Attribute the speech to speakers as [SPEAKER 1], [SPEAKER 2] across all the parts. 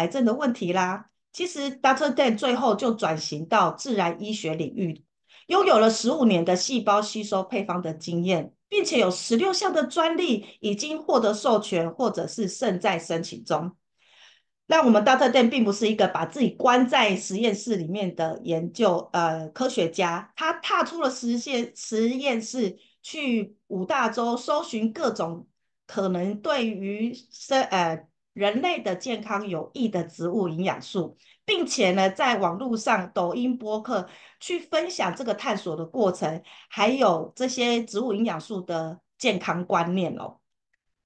[SPEAKER 1] 癌症的问题啦。其实 Dr. Dan 最后就转型到自然医学领域，拥有了十五年的细胞吸收配方的经验，并且有十六项的专利已经获得授权，或者是正在申请中。那我们 Dr. Dan 并不是一个把自己关在实验室里面的研究呃科学家，他踏出了实现实验室，去五大洲搜寻各种可能对于生呃。人类的健康有益的植物营养素，并且呢，在网络上、抖音播客去分享这个探索的过程，还有这些植物营养素的健康观念哦。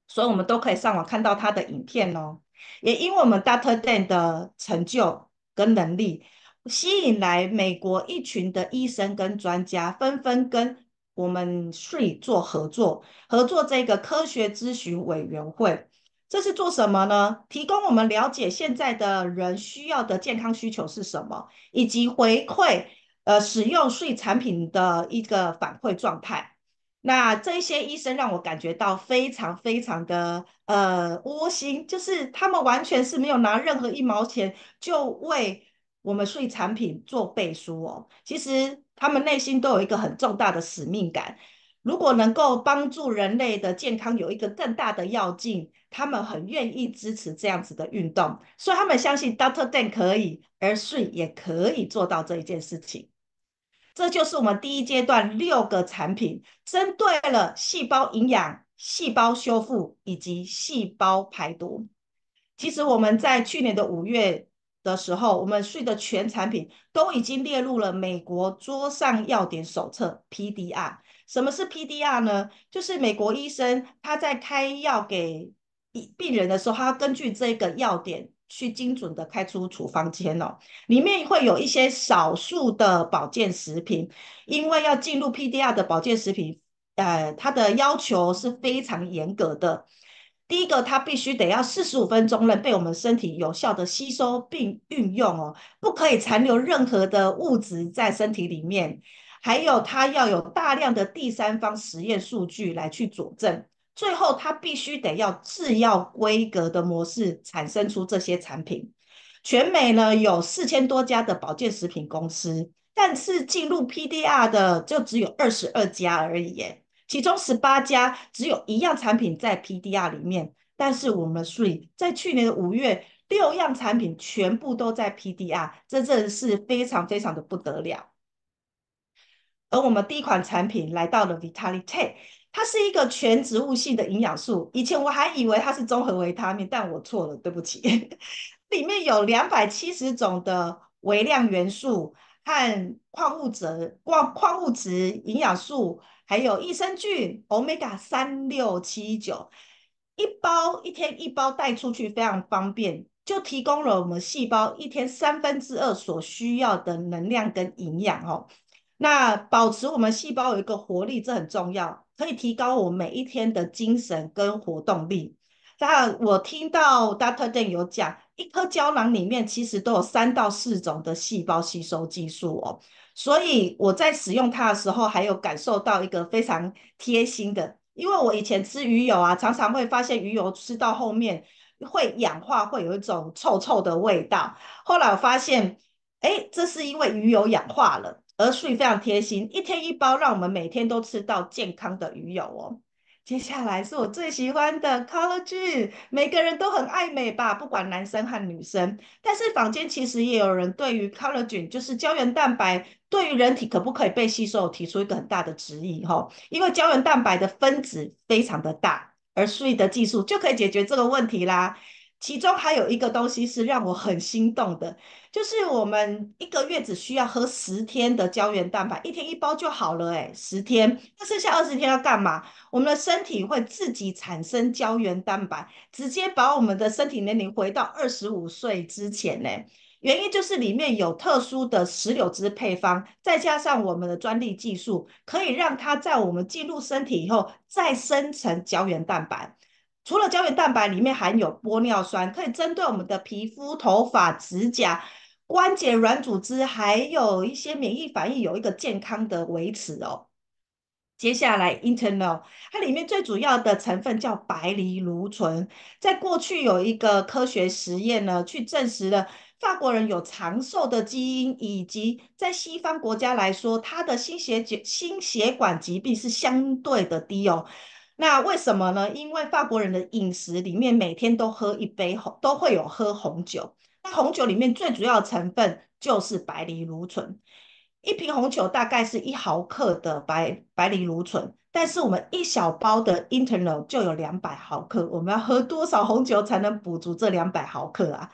[SPEAKER 1] 所以，我们都可以上网看到他的影片哦。也因为我们 Dr. Dan 的成就跟能力，吸引来美国一群的医生跟专家，纷纷跟我们 Three 做合作，合作这个科学咨询委员会。这是做什么呢？提供我们了解现在的人需要的健康需求是什么，以及回馈呃使用税产品的一个反馈状态。那这些医生让我感觉到非常非常的呃窝心，就是他们完全是没有拿任何一毛钱就为我们税产品做背书哦。其实他们内心都有一个很重大的使命感。如果能够帮助人类的健康有一个更大的要进，他们很愿意支持这样子的运动，所以他们相信 Doctor Dan 可以，而税也可以做到这一件事情。这就是我们第一阶段六个产品，针对了细胞营养、细胞修复以及细胞排毒。其实我们在去年的五月的时候，我们睡的全产品都已经列入了美国桌上药典手册 PDR。什么是 PDR 呢？就是美国医生他在开药给病人的时候，他根据这个药点去精准的开出处方签哦。里面会有一些少数的保健食品，因为要进入 PDR 的保健食品，呃，它的要求是非常严格的。第一个，它必须得要四十五分钟内被我们身体有效的吸收并运用哦，不可以残留任何的物质在身体里面。还有，它要有大量的第三方实验数据来去佐证。最后，它必须得要制药规格的模式产生出这些产品。全美呢有四千多家的保健食品公司，但是进入 PDR 的就只有二十二家而已。耶，其中十八家只有一样产品在 PDR 里面，但是我们 Three 在去年的五月，六样产品全部都在 PDR，这真的是非常非常的不得了。而我们第一款产品来到了 Vitality，它是一个全植物性的营养素。以前我还以为它是综合维他命，但我错了，对不起。里面有两百七十种的微量元素和矿物质、矿矿物质、营养素，还有益生菌 Omega 三六七九，一包一天一包带出去非常方便，就提供了我们细胞一天三分之二所需要的能量跟营养哦。那保持我们细胞有一个活力，这很重要，可以提高我每一天的精神跟活动力。那我听到 Dr. Dan 有讲，一颗胶囊里面其实都有三到四种的细胞吸收技术哦。所以我在使用它的时候，还有感受到一个非常贴心的，因为我以前吃鱼油啊，常常会发现鱼油吃到后面会氧化，会有一种臭臭的味道。后来我发现，哎，这是因为鱼油氧化了。而睡非常贴心，一天一包，让我们每天都吃到健康的鱼油哦。接下来是我最喜欢的 collagen，每个人都很爱美吧，不管男生和女生。但是坊间其实也有人对于 collagen，就是胶原蛋白，对于人体可不可以被吸收，提出一个很大的质疑哈。因为胶原蛋白的分子非常的大，而睡的技术就可以解决这个问题啦。其中还有一个东西是让我很心动的，就是我们一个月只需要喝十天的胶原蛋白，一天一包就好了，诶十天，那剩下二十天要干嘛？我们的身体会自己产生胶原蛋白，直接把我们的身体年龄回到二十五岁之前呢。原因就是里面有特殊的石榴汁配方，再加上我们的专利技术，可以让它在我们进入身体以后再生成胶原蛋白。除了胶原蛋白，里面含有玻尿酸，可以针对我们的皮肤、头发、指甲、关节软组织，还有一些免疫反应，有一个健康的维持哦。接下来，internal，它里面最主要的成分叫白藜芦醇。在过去有一个科学实验呢，去证实了法国人有长寿的基因，以及在西方国家来说，他的心血心血管疾病是相对的低哦。那为什么呢？因为法国人的饮食里面每天都喝一杯红，都会有喝红酒。那红酒里面最主要成分就是白藜芦醇。一瓶红酒大概是一毫克的白白藜芦醇，但是我们一小包的 internal 就有两百毫克。我们要喝多少红酒才能补足这两百毫克啊？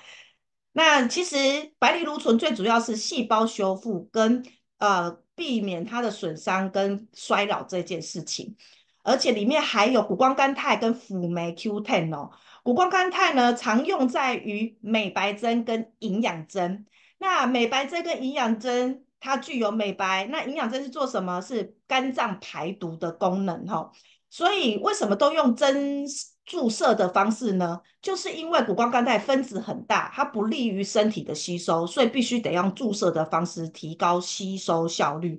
[SPEAKER 1] 那其实白藜芦醇最主要是细胞修复跟呃避免它的损伤跟衰老这件事情，而且里面还有谷胱甘肽跟辅酶 Q10 哦。谷胱甘肽呢常用在于美白针跟营养针。那美白针跟营养针。它具有美白，那营养针是做什么？是肝脏排毒的功能哈。所以为什么都用针注射的方式呢？就是因为谷胱甘肽分子很大，它不利于身体的吸收，所以必须得用注射的方式提高吸收效率。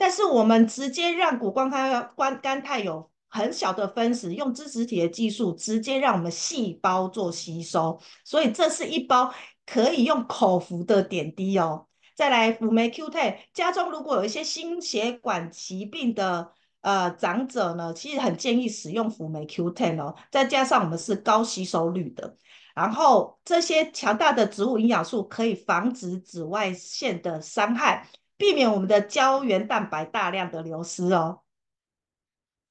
[SPEAKER 1] 但是我们直接让谷胱甘肽甘肽有很小的分子，用脂质体的技术直接让我们细胞做吸收，所以这是一包可以用口服的点滴哦。再来辅酶 Q10，家中如果有一些心血管疾病的呃长者呢，其实很建议使用辅酶 Q10 哦。再加上我们是高吸收率的，然后这些强大的植物营养素可以防止紫外线的伤害，避免我们的胶原蛋白大量的流失哦。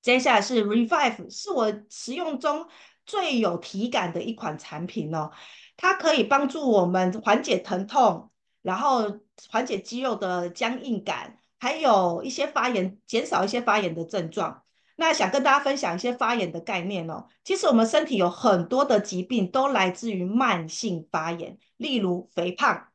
[SPEAKER 1] 接下来是 Revive，是我使用中最有体感的一款产品哦，它可以帮助我们缓解疼痛，然后。缓解肌肉的僵硬感，还有一些发炎，减少一些发炎的症状。那想跟大家分享一些发炎的概念哦。其实我们身体有很多的疾病都来自于慢性发炎，例如肥胖，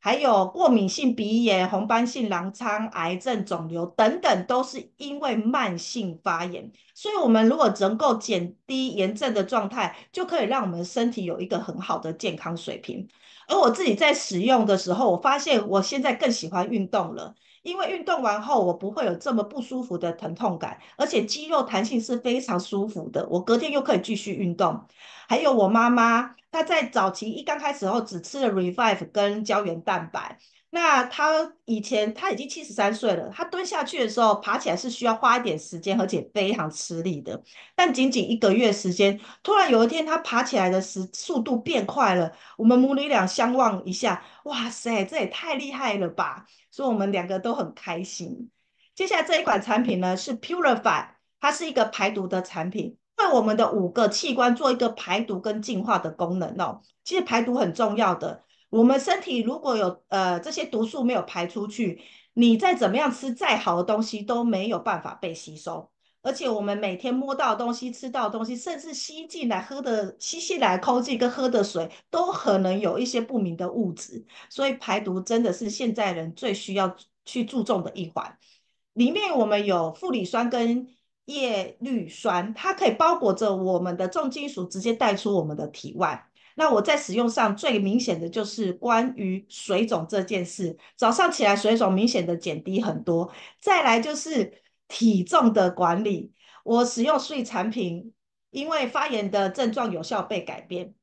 [SPEAKER 1] 还有过敏性鼻炎、红斑性狼疮、癌症、肿瘤等等，都是因为慢性发炎。所以，我们如果能够减低炎症的状态，就可以让我们身体有一个很好的健康水平。而我自己在使用的时候，我发现我现在更喜欢运动了，因为运动完后我不会有这么不舒服的疼痛感，而且肌肉弹性是非常舒服的，我隔天又可以继续运动。还有我妈妈，她在早期一刚开始后只吃了 Revive 跟胶原蛋白。那他以前他已经七十三岁了，他蹲下去的时候，爬起来是需要花一点时间，而且非常吃力的。但仅仅一个月时间，突然有一天他爬起来的时速度变快了。我们母女俩相望一下，哇塞，这也太厉害了吧！所以我们两个都很开心。接下来这一款产品呢是 Purify，它是一个排毒的产品，为我们的五个器官做一个排毒跟净化的功能哦。其实排毒很重要的。我们身体如果有呃这些毒素没有排出去，你再怎么样吃再好的东西都没有办法被吸收。而且我们每天摸到的东西、吃到的东西，甚至吸进来喝的、吸进来空气跟喝的水，都可能有一些不明的物质。所以排毒真的是现在人最需要去注重的一环。里面我们有负锂酸跟叶绿酸，它可以包裹着我们的重金属，直接带出我们的体外。那我在使用上最明显的就是关于水肿这件事，早上起来水肿明显的减低很多。再来就是体重的管理，我使用睡产品，因为发炎的症状有效被改变。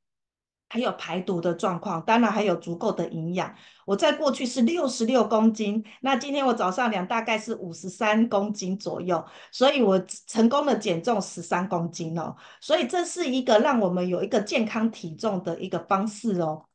[SPEAKER 1] 还有排毒的状况，当然还有足够的营养。我在过去是六十六公斤，那今天我早上量大概是五十三公斤左右，所以我成功的减重十三公斤哦。所以这是一个让我们有一个健康体重的一个方式哦。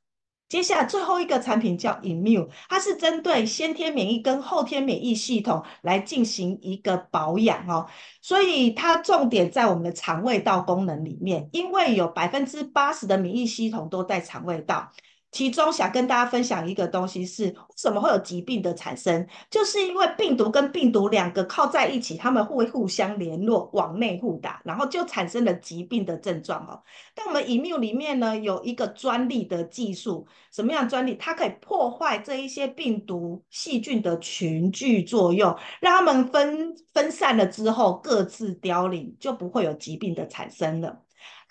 [SPEAKER 1] 接下来最后一个产品叫 Immune，它是针对先天免疫跟后天免疫系统来进行一个保养哦，所以它重点在我们的肠胃道功能里面，因为有百分之八十的免疫系统都在肠胃道。其中想跟大家分享一个东西是，为什么会有疾病的产生？就是因为病毒跟病毒两个靠在一起，他们会互相联络，往内互打，然后就产生了疾病的症状哦。但我们 immune 里面呢，有一个专利的技术，什么样专利？它可以破坏这一些病毒细菌的群聚作用，让它们分分散了之后各自凋零，就不会有疾病的产生了。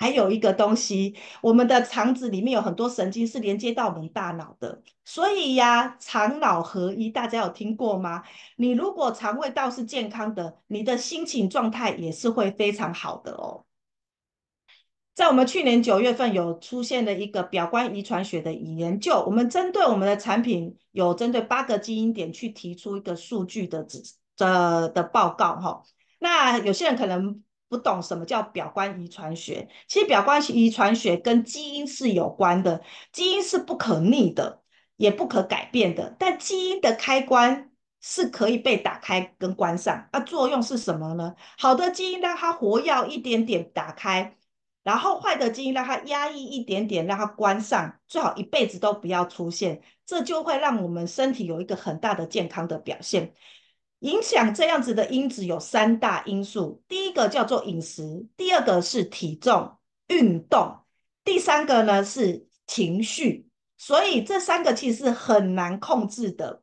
[SPEAKER 1] 还有一个东西，我们的肠子里面有很多神经是连接到我们大脑的，所以呀，肠脑合一，大家有听过吗？你如果肠胃道是健康的，你的心情状态也是会非常好的哦。在我们去年九月份有出现了一个表观遗传学的研究，我们针对我们的产品有针对八个基因点去提出一个数据的指的的报告哈。那有些人可能不懂什么叫表观遗传学，其实表观遗传学跟基因是有关的，基因是不可逆的，也不可改变的，但基因的开关是可以被打开跟关上。那作用是什么呢？好的基因让它活跃一点点打开。然后坏的基因让它压抑一点点，让它关上，最好一辈子都不要出现，这就会让我们身体有一个很大的健康的表现。影响这样子的因子有三大因素，第一个叫做饮食，第二个是体重、运动，第三个呢是情绪。所以这三个其实是很难控制的。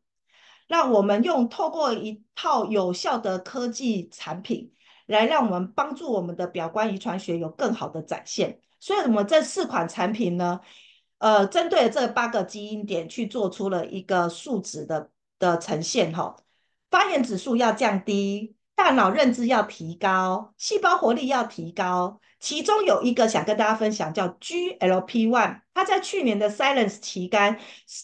[SPEAKER 1] 那我们用透过一套有效的科技产品。来让我们帮助我们的表观遗传学有更好的展现，所以我们这四款产品呢，呃，针对这八个基因点去做出了一个数值的的呈现哈，发炎指数要降低，大脑认知要提高，细胞活力要提高，其中有一个想跟大家分享叫 GLP-1，它在去年的 Science 期刊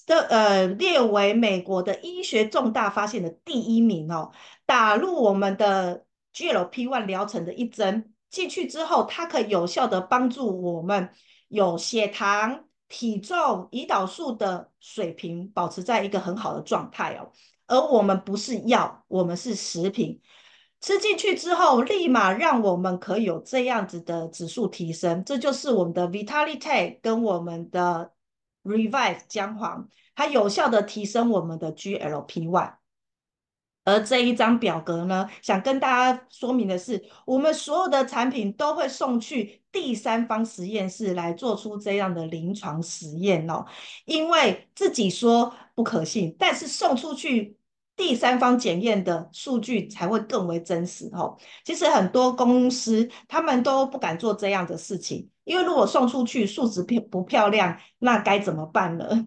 [SPEAKER 1] 的呃列为美国的医学重大发现的第一名哦，打入我们的。GLP-1 疗程的一针进去之后，它可以有效的帮助我们有血糖、体重、胰岛素的水平保持在一个很好的状态哦。而我们不是药，我们是食品，吃进去之后，立马让我们可以有这样子的指数提升。这就是我们的 Vitality 跟我们的 Revive 姜黄，它有效的提升我们的 GLP-1。而这一张表格呢，想跟大家说明的是，我们所有的产品都会送去第三方实验室来做出这样的临床实验哦。因为自己说不可信，但是送出去第三方检验的数据才会更为真实哦。其实很多公司他们都不敢做这样的事情，因为如果送出去数值漂不漂亮，那该怎么办呢？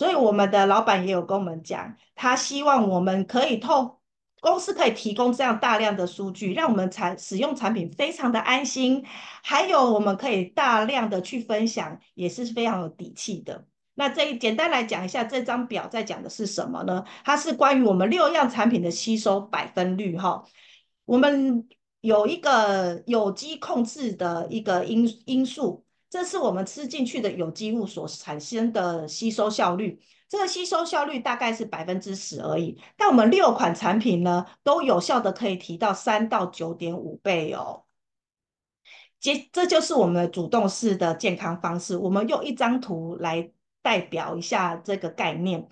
[SPEAKER 1] 所以我们的老板也有跟我们讲，他希望我们可以透公司可以提供这样大量的数据，让我们产使用产品非常的安心，还有我们可以大量的去分享，也是非常有底气的。那这简单来讲一下，这张表在讲的是什么呢？它是关于我们六样产品的吸收百分率哈。我们有一个有机控制的一个因因素。这是我们吃进去的有机物所产生的吸收效率，这个吸收效率大概是百分之十而已。但我们六款产品呢，都有效的可以提到三到九点五倍哦。这这就是我们的主动式的健康方式。我们用一张图来代表一下这个概念。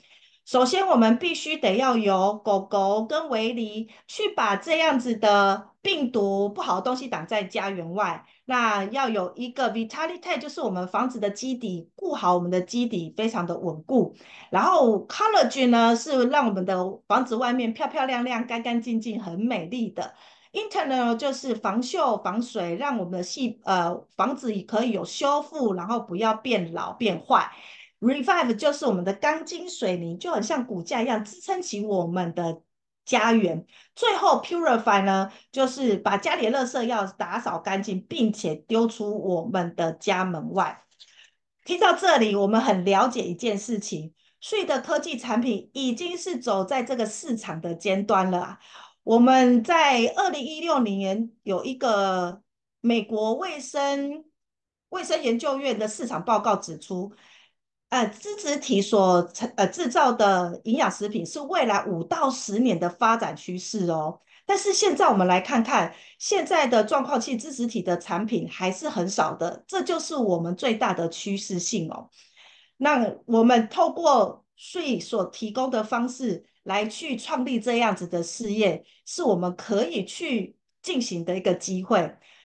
[SPEAKER 1] 首先，我们必须得要有狗狗跟维尼去把这样子的病毒不好的东西挡在家园外。那要有一个 vitality，就是我们房子的基底，固好我们的基底非常的稳固。然后 c o l l a g e 呢，是让我们的房子外面漂漂亮亮、干干净净、很美丽的。internal 就是防锈防水，让我们的细呃房子可以有修复，然后不要变老变坏。Revive 就是我们的钢筋水泥，就很像骨架一样支撑起我们的家园。最后 Purify 呢，就是把家里的垃圾要打扫干净，并且丢出我们的家门外。听到这里，我们很了解一件事情：瑞的科技产品已经是走在这个市场的尖端了。我们在二零一六年有一个美国卫生卫生研究院的市场报告指出。呃，脂质体所成呃制造的营养食品是未来五到十年的发展趋势哦。但是现在我们来看看现在的状况，其实脂质体的产品还是很少的，这就是我们最大的趋势性哦。那我们透过税所提供的方式来去创立这样子的事业，是我们可以去进行的一个机会。